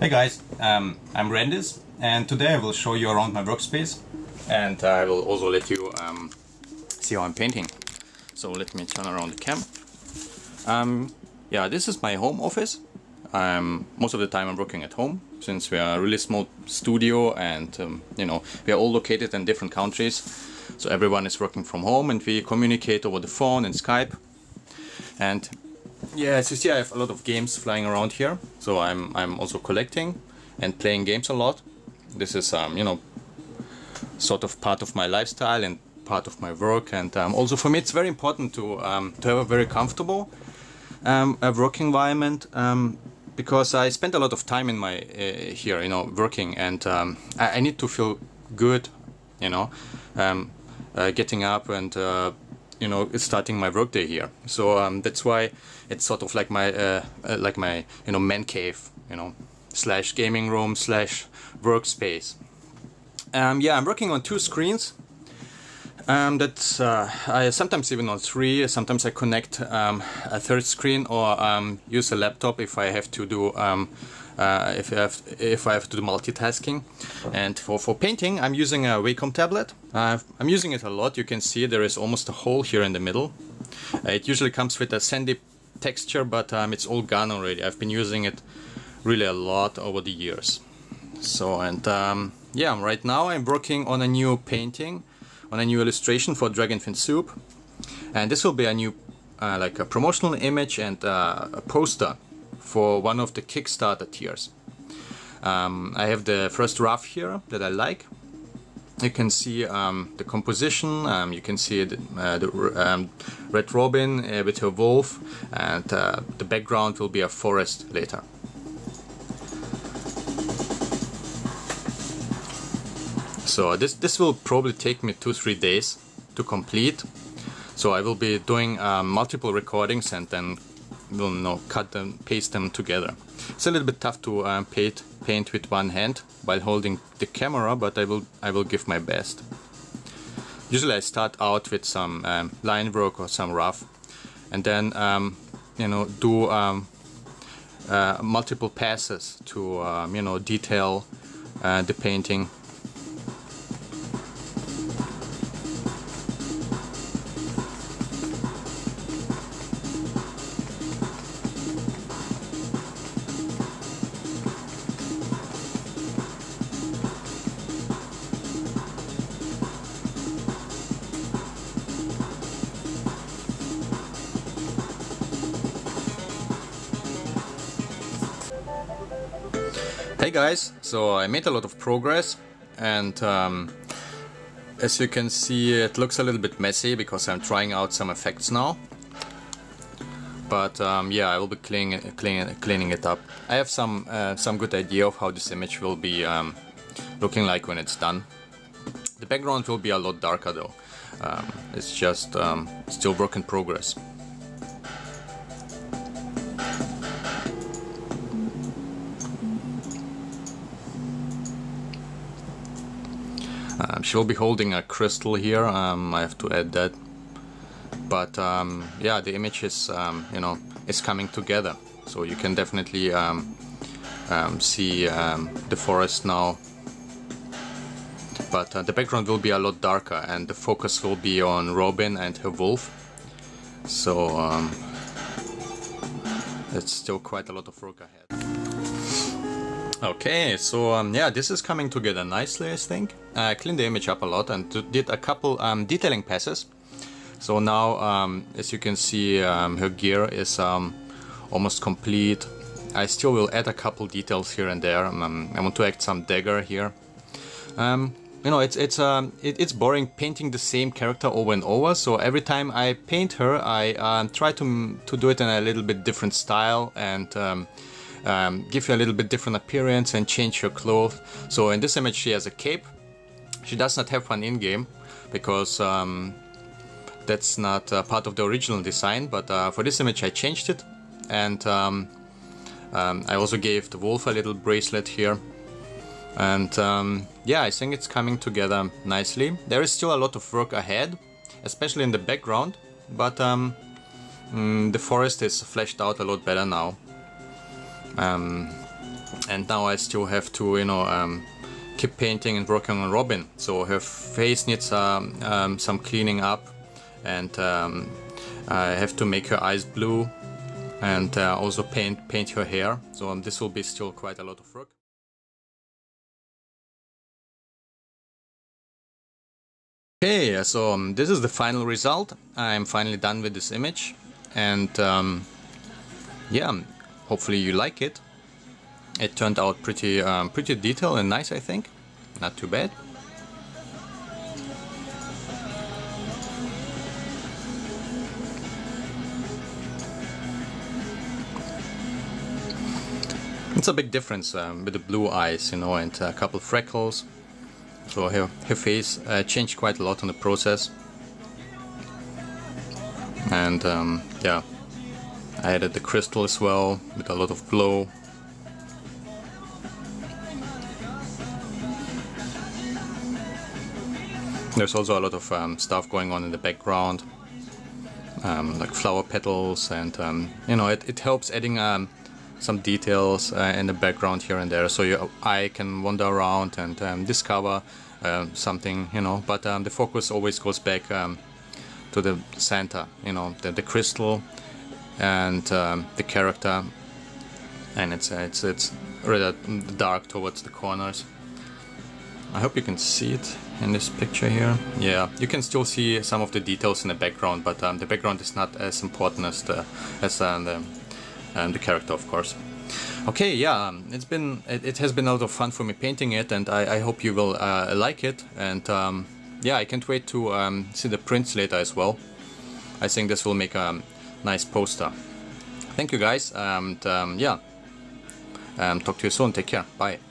Hey guys, um, I'm Randis and today I will show you around my workspace and I will also let you um, see how I'm painting. So let me turn around the cam. Um, yeah, this is my home office. Um, most of the time I'm working at home since we are a really small studio and um, you know we are all located in different countries so everyone is working from home and we communicate over the phone and Skype and yeah, you see, I have a lot of games flying around here. So I'm I'm also collecting and playing games a lot. This is um, you know sort of part of my lifestyle and part of my work. And um, also for me, it's very important to um, to have a very comfortable um, a work environment um, because I spend a lot of time in my uh, here, you know, working, and um, I, I, need to feel good, you know, uh, getting up and uh, you know starting my workday here. So um, that's why it's sort of like my uh, uh, like my you know man cave, you know, slash gaming room slash workspace. Um, yeah, I'm working on two screens. Um, that's uh, I sometimes even on three. Sometimes I connect um, a third screen or um, use a laptop if I have to do um, uh, if I have if I have to do multitasking. And for for painting, I'm using a Wacom tablet. I'm using it a lot. You can see there is almost a hole here in the middle. Uh, it usually comes with a sandy texture, but um, it's all gone already. I've been using it really a lot over the years. So and um, yeah, right now I'm working on a new painting, on a new illustration for Dragonfin Soup, and this will be a new uh, like a promotional image and a poster for one of the Kickstarter tiers. Um, I have the first rough here that I like. You can see um, the composition, um, you can see the, uh, the um, Red Robin uh, with her wolf, and uh, the background will be a forest later. So this, this will probably take me 2-3 days to complete. So I will be doing uh, multiple recordings and then will know, cut them, paste them together. It's a little bit tough to uh, paint, paint with one hand while holding the camera, but I will, I will give my best. Usually I start out with some um, line work or some rough, and then um, you know do um, uh, multiple passes to um, you know detail uh, the painting Hey guys, so I made a lot of progress and um, as you can see it looks a little bit messy because I'm trying out some effects now. But um, yeah, I will be cleaning, cleaning, cleaning it up. I have some, uh, some good idea of how this image will be um, looking like when it's done. The background will be a lot darker though. Um, it's just um, still work in progress. Um, she'll be holding a crystal here. Um, I have to add that. But um, yeah, the image is um, you know is coming together. So you can definitely um, um, see the forest now. But uh, the background will be a lot darker, and the focus will be on Robin and her wolf. So it's still quite a lot of work ahead. Okay, so um, yeah, this is coming together nicely, I think. I cleaned the image up a lot and did a couple um, detailing passes. So now, um, as you can see, um, her gear is um, almost complete. I still will add a couple details here and there. Um, I want to add some dagger here. you know, it's it's it, it's boring painting the same character over and over. So every time I paint her, I try to to do it in a little bit different style and um, give you a little bit different appearance and change your clothes. So in this image she has a cape. She does not have one in-game because um, that's not uh, part of the original design, but uh, for this image I changed it and um, um I also gave the wolf a little bracelet here and um, yeah I think it's coming together nicely. There is still a lot of work ahead, especially in the background, but um, mm, the forest is fleshed out a lot better now. Um, and now I still have to you know um, keep painting and working on Robin. So her face needs um, um, some cleaning up. And um, I have to make her eyes blue and uh, also paint paint her hair. So um, this will be still quite a lot of work. Okay, so um, this is the final result. I'm finally done with this image. And um, yeah, hopefully you like it. It turned out pretty um, pretty detailed and nice, I think. Not too bad. It's a big difference um, with the blue eyes, you know, and a couple freckles. So her, her face uh, changed quite a lot in the process. And um, yeah, I added the crystal as well with a lot of glow. There's also a lot of um, stuff going on in the background, um, like flower petals, and um, you know, it, it helps adding um, some details uh, in the background here and there. So your eye can wander around and um, discover uh, something you know. But the focus always goes back to the center you know the, the crystal and um, the character and it's it's it's rather dark towards the corners I hope you can see it in this picture here yeah you can still see some of the details in the background but um, the background is not as important as the as uh, the and the character of course. Okay, yeah, um, it's been it, it, has been a lot of fun for me painting it, and I, I hope you will uh, like it. And um, yeah, I can't wait to um, see the prints later as well. I think this will make a nice poster. Thank you guys, and um, yeah, um, talk to you soon. Take care. Bye.